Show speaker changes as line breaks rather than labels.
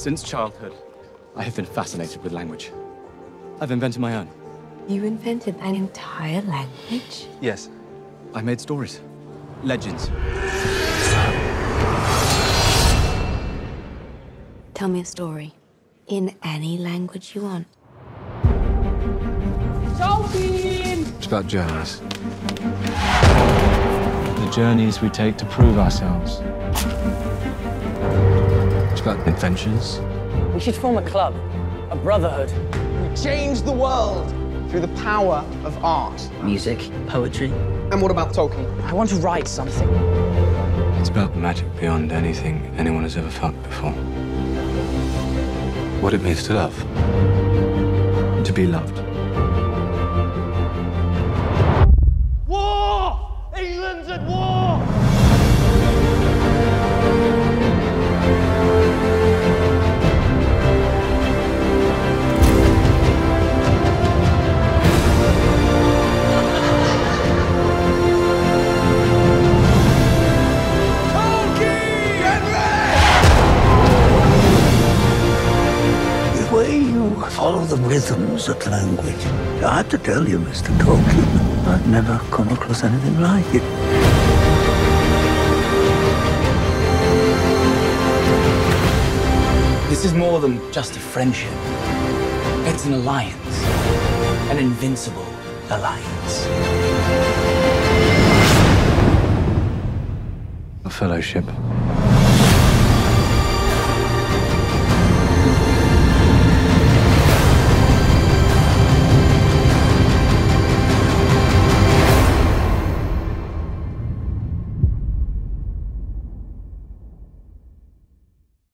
Since childhood, I have been fascinated with language. I've invented my own.
You invented an entire language?
Yes. I made stories, legends.
Tell me a story. In any language you want.
It's about journeys. The journeys we take to prove ourselves. It's about adventures.
We should form a club, a brotherhood.
We change the world through the power of art.
Music, poetry.
And what about Tolkien?
I want to write something.
It's about magic beyond anything anyone has ever felt before. What it means to love. To be loved.
Follow the rhythms of language. I have to tell you, Mr. Tolkien, I've never come across anything like it.
This is more than just a friendship. It's an alliance. An invincible alliance.
A fellowship.